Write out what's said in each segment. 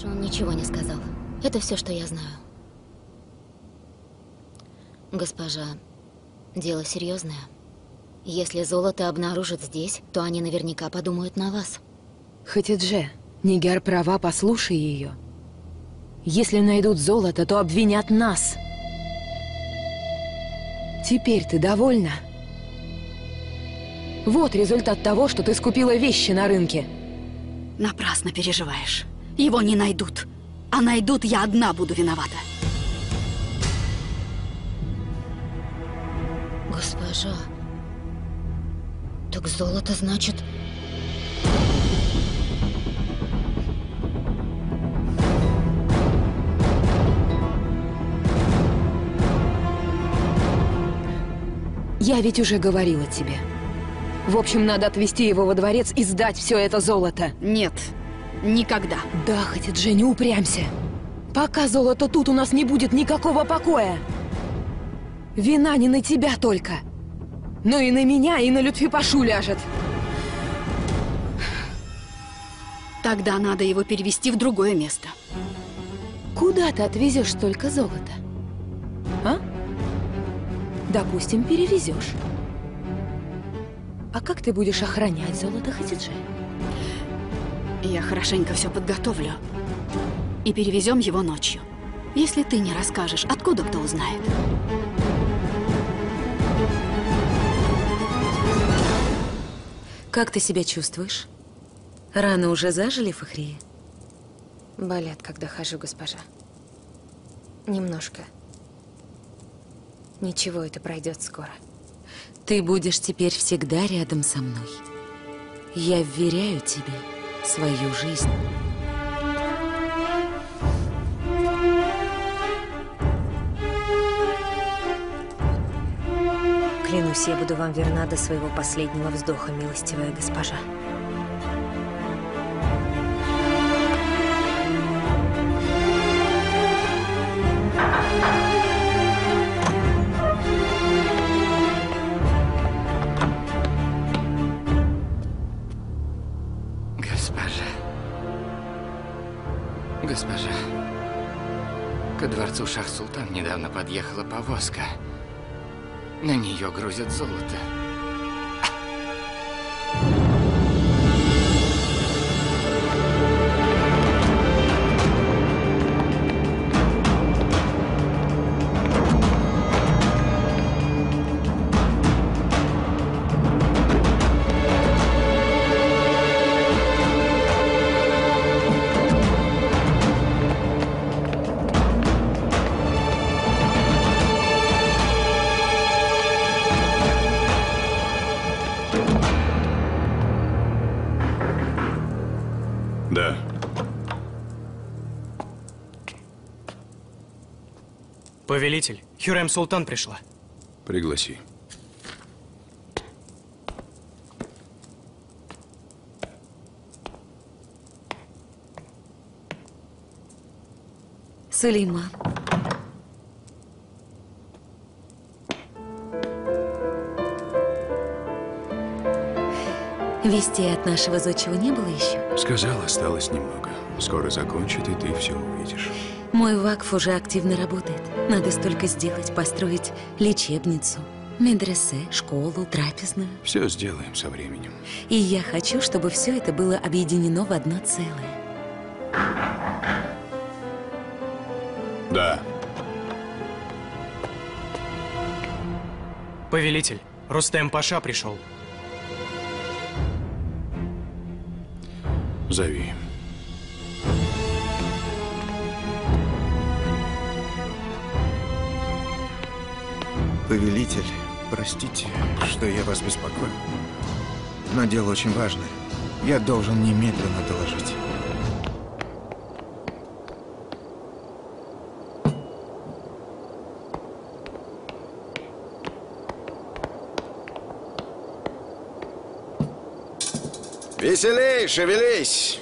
Больше он ничего не сказал. Это все, что я знаю. Госпожа, дело серьезное. Если золото обнаружат здесь, то они наверняка подумают на вас. Хатидже, Нигер права, послушай ее. Если найдут золото, то обвинят нас. Теперь ты довольна? Вот результат того, что ты скупила вещи на рынке. Напрасно переживаешь. Его не найдут. А найдут, я одна буду виновата. Госпожа, так золото значит... Я ведь уже говорила тебе. В общем, надо отвезти его во дворец и сдать все это золото. Нет, никогда. Да, Хатидже, не упрямься. Пока золото тут, у нас не будет никакого покоя. Вина не на тебя только. Но и на меня, и на Лютфипашу ляжет. Тогда надо его перевести в другое место. Куда ты отвезешь столько золота? А? Допустим, перевезешь. А как ты будешь охранять золото Хатидже? Я хорошенько все подготовлю. И перевезем его ночью. Если ты не расскажешь, откуда кто узнает? Как ты себя чувствуешь? Раны уже зажили, Фахрия? Болят, когда хожу, госпожа. Немножко. Ничего, это пройдет скоро. Ты будешь теперь всегда рядом со мной. Я вверяю тебе свою жизнь. Клянусь, я буду вам верна до своего последнего вздоха, милостивая госпожа. Подъехала повозка. На нее грузят золото. Повелитель, Хюрем Султан пришла. Пригласи. Сулейман. Вестей от нашего зодчего не было еще? Сказал, осталось немного. Скоро закончит, и ты все увидишь. Мой вакф уже активно работает. Надо столько сделать, построить лечебницу, медресе, школу, трапезную. Все сделаем со временем. И я хочу, чтобы все это было объединено в одно целое. Да. Повелитель, Рустем Паша пришел. Зови. Повелитель, простите, что я вас беспокою. Но дело очень важное. Я должен немедленно доложить. Веселей, шевелись!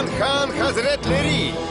Султан Сулейман хан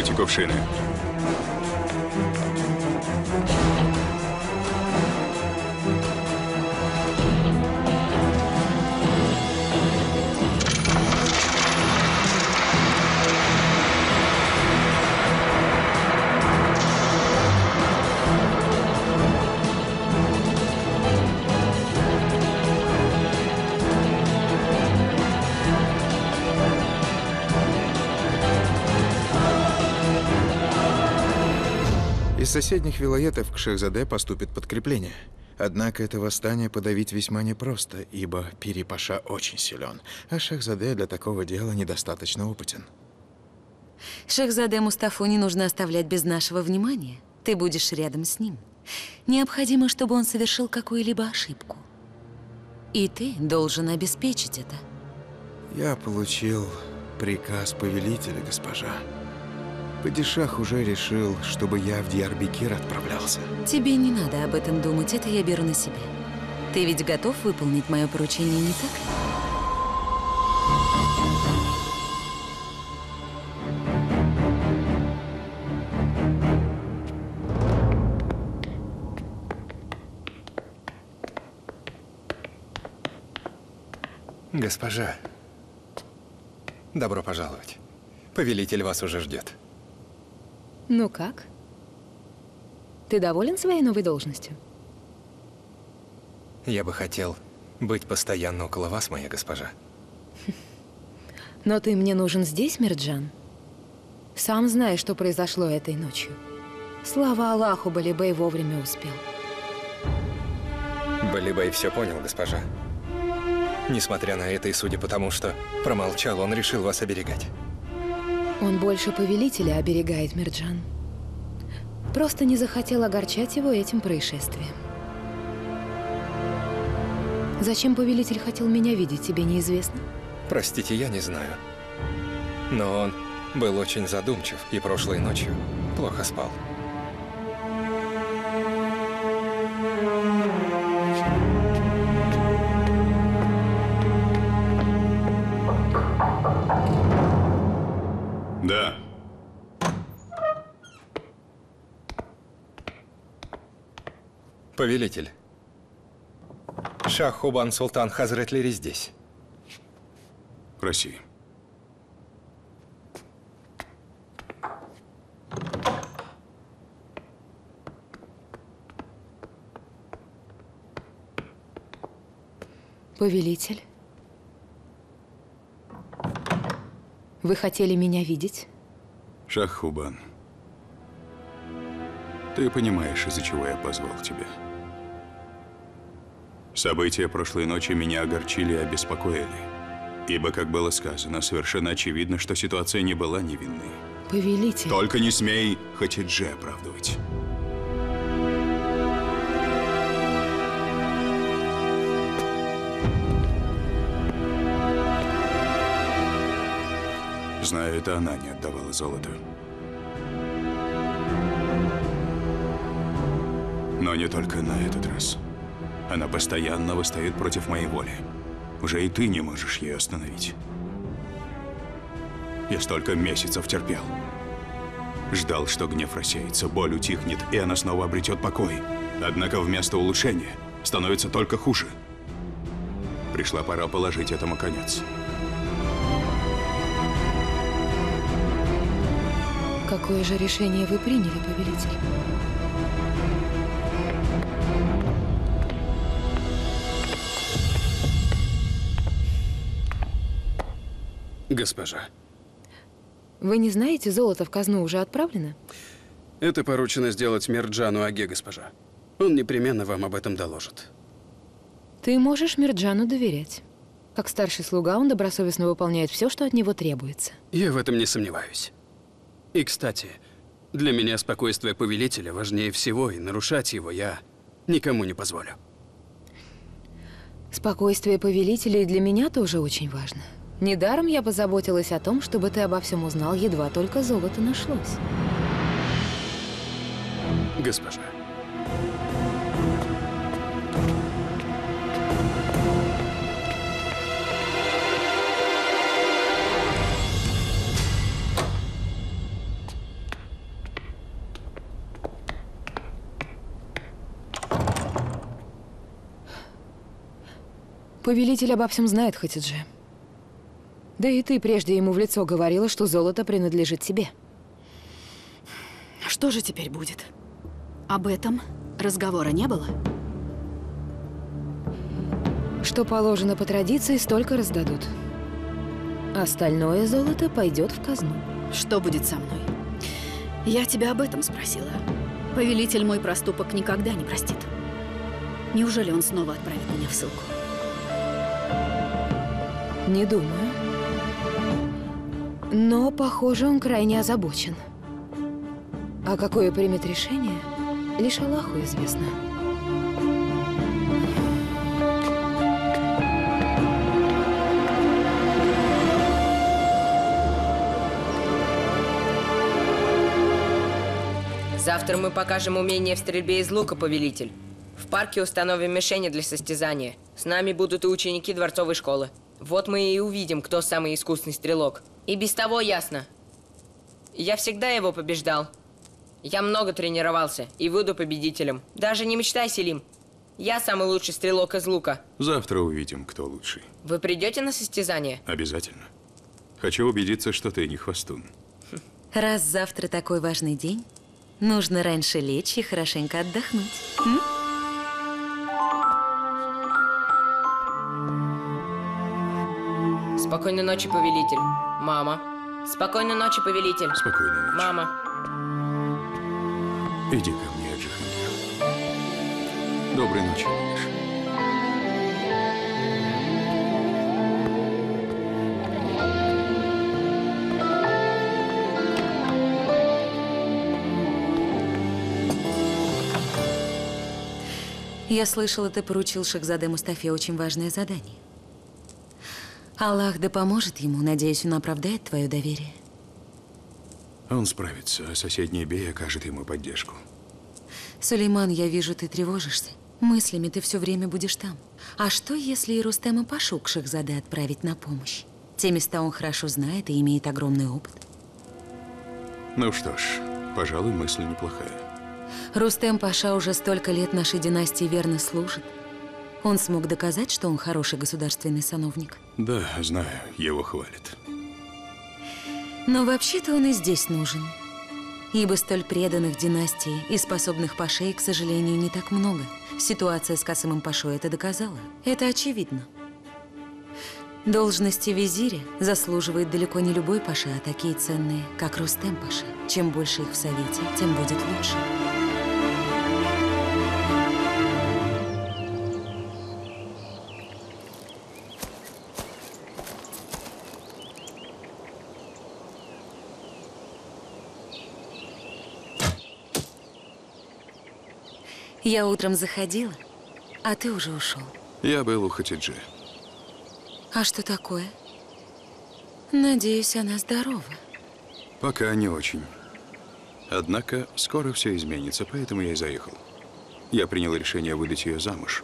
Откройте кувшины. Из соседних вилоетов к Шехзаде поступит подкрепление. Однако это восстание подавить весьма непросто, ибо Пири-Паша очень силен, а Шехзаде для такого дела недостаточно опытен. Шехзаде Мустафу не нужно оставлять без нашего внимания. Ты будешь рядом с ним. Необходимо, чтобы он совершил какую-либо ошибку. И ты должен обеспечить это. Я получил приказ повелителя, госпожа. Падишах уже решил, чтобы я в Диарбекир отправлялся. Тебе не надо об этом думать, это я беру на себя. Ты ведь готов выполнить мое поручение, не так? Госпожа, добро пожаловать. Повелитель вас уже ждет. Ну как? Ты доволен своей новой должностью? Я бы хотел быть постоянно около вас, моя госпожа. Но ты мне нужен здесь, Мирджан. Сам знаешь, что произошло этой ночью. Слава Аллаху, Балибей вовремя успел. Балибей все понял, госпожа. Несмотря на это и судя по тому, что промолчал, он решил вас оберегать. Он больше повелителя оберегает Мирджан. Просто не захотел огорчать его этим происшествием. Зачем повелитель хотел меня видеть, тебе неизвестно? Простите, я не знаю. Но он был очень задумчив и прошлой ночью плохо спал. Да. Повелитель. Шах Хубан Султан Хазрет Лири здесь. Проси. Повелитель. Вы хотели меня видеть? Шаххубан. Ты понимаешь, из-за чего я позвал тебя. События прошлой ночи меня огорчили и обеспокоили. Ибо, как было сказано, совершенно очевидно, что ситуация не была невинной. Повелитель. Только не смей Хатидже оправдывать. Знаю, это она не отдавала золото. Но не только на этот раз. Она постоянно восстает против моей воли. Уже и ты не можешь ее остановить. Я столько месяцев терпел. Ждал, что гнев рассеется, боль утихнет, и она снова обретет покой. Однако вместо улучшения становится только хуже. Пришла пора положить этому конец. Какое же решение вы приняли, повелитель? Госпожа, Вы не знаете, золото в казну уже отправлено? это поручено сделать Мерджану Аге, госпожа. Он непременно вам об этом доложит. Ты можешь Мирджану доверять. Как старший слуга, он добросовестно выполняет все, что от него требуется. Я в этом не сомневаюсь. И, кстати, для меня спокойствие повелителя важнее всего, и нарушать его я никому не позволю. Спокойствие повелителей для меня тоже очень важно. Недаром я позаботилась о том, чтобы ты обо всем узнал, едва только золото нашлось. Госпожа. Повелитель обо всем знает, Хатидже. Да и ты прежде ему в лицо говорила, что золото принадлежит тебе. Что же теперь будет? Об этом разговора не было? Что положено по традиции, столько раздадут. Остальное золото пойдет в казну. Что будет со мной? Я тебя об этом спросила. Повелитель мой проступок никогда не простит. Неужели он снова отправит меня в ссылку? Не думаю. Но, похоже, он крайне озабочен. А какое примет решение, лишь Аллаху известно. Завтра мы покажем умение в стрельбе из лука, повелитель. В парке установим мишени для состязания. С нами будут и ученики дворцовой школы. Вот мы и увидим, кто самый искусный стрелок. И без того ясно. Я всегда его побеждал. Я много тренировался и выйду победителем. Даже не мечтай, Селим. Я самый лучший стрелок из лука. Завтра увидим, кто лучший. Вы придете на состязание? Обязательно. Хочу убедиться, что ты не хвостун. Раз завтра такой важный день, нужно раньше лечь и хорошенько отдохнуть. М? Спокойной ночи, повелитель. Мама. Спокойной ночи, повелитель. Спокойной ночи. Мама. Иди ко мне, Джихангир. Доброй ночи, малыш. Я слышала, ты поручил Шахзаде Мустафе очень важное задание. Аллах да поможет ему. Надеюсь, он оправдает твое доверие. Он справится, а соседний бей окажет ему поддержку. Сулейман, я вижу, ты тревожишься. Мыслями ты все время будешь там. А что, если и Рустема Пашу к Шахзаде отправить на помощь? Те места он хорошо знает и имеет огромный опыт. Ну что ж, пожалуй, мысль неплохая. Рустем Паша уже столько лет нашей династии верно служит. Он смог доказать, что он хороший государственный сановник. Да, знаю, его хвалят. Но вообще-то он и здесь нужен. Ибо столь преданных династии и способных пашей, к сожалению, не так много. Ситуация с Касымом Пашой это доказала. Это очевидно. Должности визиря заслуживает далеко не любой паша, а такие ценные, как Рустем Паша. Чем больше их в Совете, тем будет лучше. Я утром заходила, а ты уже ушел. Я был у Хатиджи. А что такое? Надеюсь, она здорова. Пока не очень. Однако скоро все изменится, поэтому я и заехал. Я принял решение выдать ее замуж.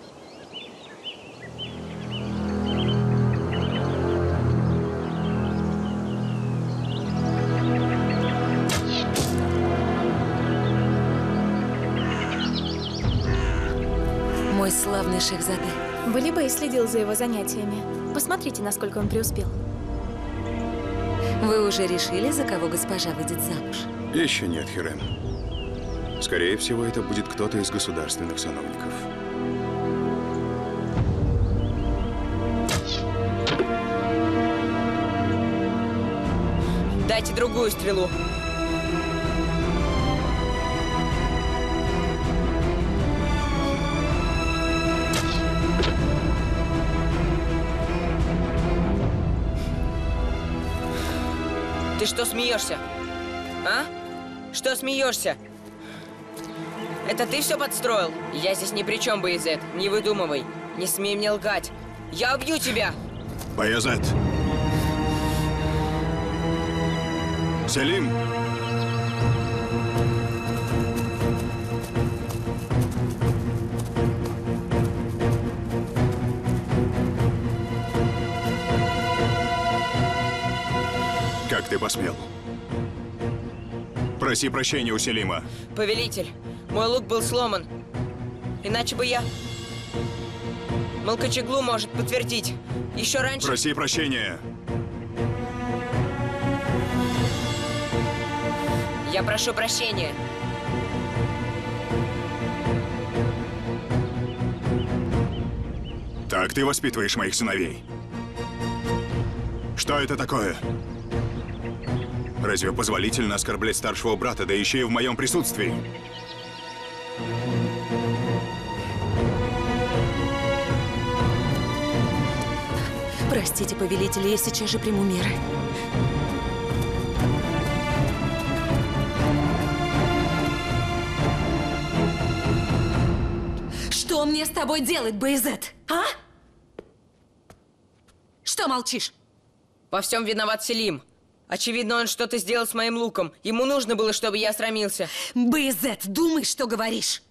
Мой славный Шехзаде. Балибей следил за его занятиями. Посмотрите, насколько он преуспел. Вы уже решили, за кого госпожа выйдет замуж? Еще нет, Хирем. Скорее всего, это будет кто-то из государственных сановников. Дайте другую стрелу. Что смеешься? А? Что смеешься? Это ты все подстроил? Я здесь ни при чем, Боязет. Не выдумывай. Не смей мне лгать. Я убью тебя! Баязет! Селим! Как ты посмел? Проси прощения у Селима. Повелитель, мой лук был сломан. Иначе бы я... Малкачеглу может подтвердить. Еще раньше... Проси прощения. Я прошу прощения. Так ты воспитываешь моих сыновей. Что это такое? Разве позволительно оскорблять старшего брата, да еще и в моем присутствии? Простите, повелитель, я сейчас же приму меры. Что мне с тобой делать, Бейзет? А? Что молчишь? Во всем виноват Селим. Очевидно, он что-то сделал с моим луком. Ему нужно было, чтобы я срамился. Бейзет, думай, что говоришь.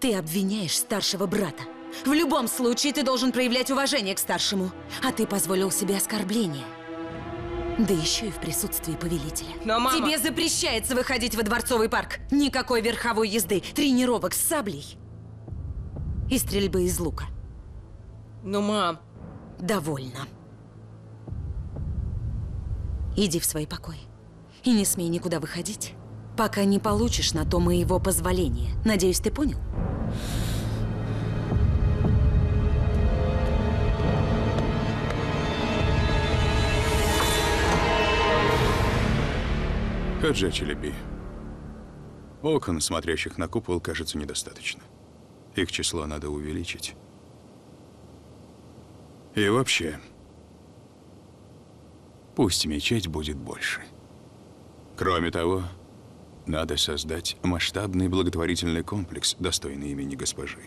Ты обвиняешь старшего брата. В любом случае, ты должен проявлять уважение к старшему. А ты позволил себе оскорбление. Да еще и в присутствии повелителя. Но, мама... Тебе запрещается выходить во дворцовый парк. Никакой верховой езды, тренировок с саблей и стрельбы из лука. Ну, мам... Довольно. Иди в свой покой. И не смей никуда выходить, пока не получишь на то моего позволения. Надеюсь, ты понял? Хаджа Челеби. Окон, смотрящих на купол, кажется недостаточно. Их число надо увеличить. И вообще, пусть мечеть будет больше. Кроме того, надо создать масштабный благотворительный комплекс, достойный имени госпожи.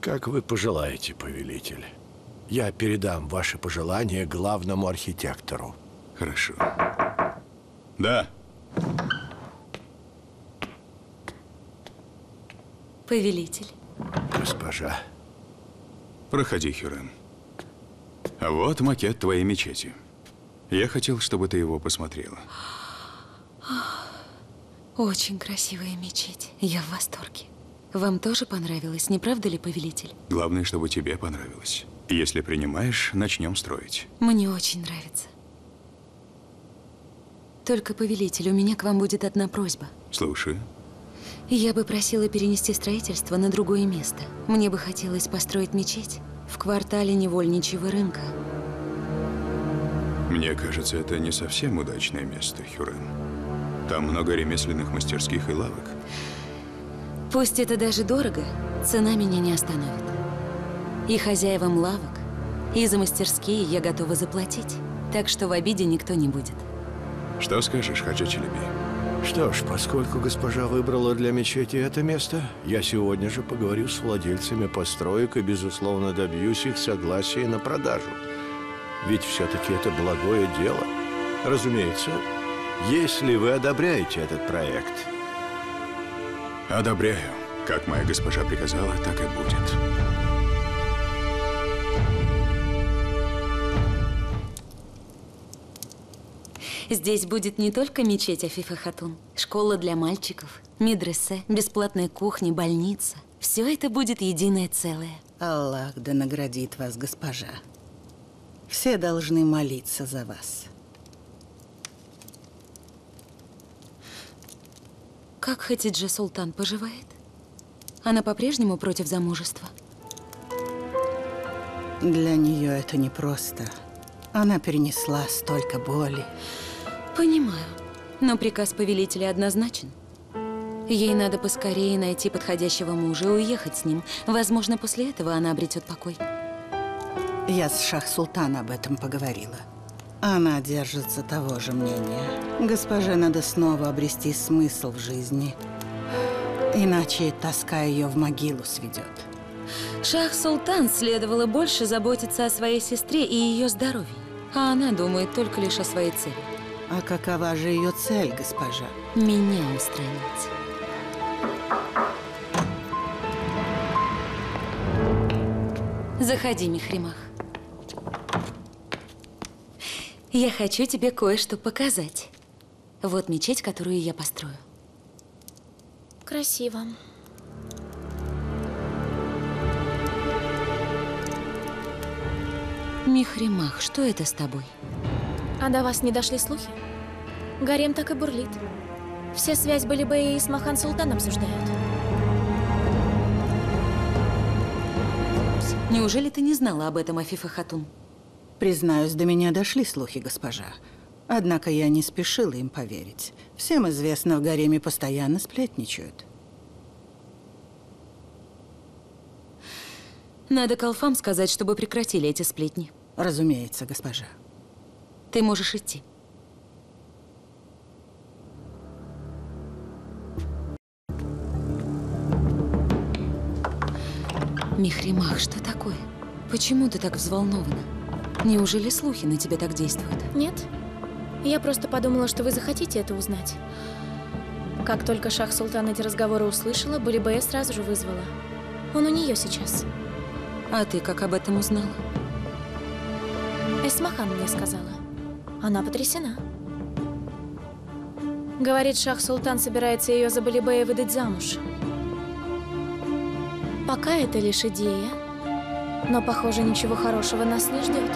Как вы пожелаете, повелитель. Я передам ваши пожелания главному архитектору. Хорошо. Да. Повелитель. Госпожа. Проходи, Хюрем. А вот макет твоей мечети. Я хотел, чтобы ты его посмотрела. Очень красивая мечеть. Я в восторге. Вам тоже понравилось, не правда ли, повелитель? Главное, чтобы тебе понравилось. Если принимаешь, начнем строить. Мне очень нравится. Только, повелитель, у меня к вам будет одна просьба. Слушаю. Я бы просила перенести строительство на другое место. Мне бы хотелось построить мечеть в квартале невольничьего рынка. Мне кажется, это не совсем удачное место, Хюрен. Там много ремесленных мастерских и лавок. Пусть это даже дорого, цена меня не остановит. И хозяевам лавок, и за мастерские я готова заплатить. Так что в обиде никто не будет. Что скажешь, Хаджа Челеби? Что ж, поскольку госпожа выбрала для мечети это место, я сегодня же поговорю с владельцами построек и, безусловно, добьюсь их согласия на продажу. Ведь все-таки это благое дело. Разумеется, если вы одобряете этот проект. Одобряю. Как моя госпожа приказала, так и будет. Здесь будет не только мечеть Афифа Хатун, школа для мальчиков, медресе, бесплатная кухня, больница. Все это будет единое целое. Аллах да наградит вас, госпожа. Все должны молиться за вас. Как Хатиджа Султан поживает? Она по-прежнему против замужества? Для нее это непросто. Она перенесла столько боли. Понимаю. Но приказ повелителя однозначен. Ей надо поскорее найти подходящего мужа и уехать с ним. Возможно, после этого она обретет покой. Я с Шах-Султан об этом поговорила. Она держится того же мнения. Госпоже надо снова обрести смысл в жизни. Иначе тоска ее в могилу сведет. Шах-Султан следовало больше заботиться о своей сестре и ее здоровье. А она думает только лишь о своей цели. А какова же ее цель, госпожа? Меня устранить. Заходи, Михримах. Я хочу тебе кое-что показать. Вот мечеть, которую я построю. Красиво. Михримах, что это с тобой? А до вас не дошли слухи? Гарем так и бурлит. Все связь были бы и с Махан Султан обсуждают. Неужели ты не знала об этом, Афифа Хатун? Признаюсь, до меня дошли слухи, госпожа. Однако я не спешила им поверить. Всем известно, в гареме постоянно сплетничают. Надо колфам сказать, чтобы прекратили эти сплетни. Разумеется, госпожа. Ты можешь идти. Михримах, что такое? Почему ты так взволнована? Неужели слухи на тебя так действуют? Нет. Я просто подумала, что вы захотите это узнать. Как только Шах Султан эти разговоры услышала, Балибея сразу же вызвала. Он у нее сейчас. А ты как об этом узнала? Эсмахан мне сказала. Она потрясена. Говорит, Шах Султан собирается ее за Балибея выдать замуж. Пока это лишь идея, но, похоже, ничего хорошего нас не ждет.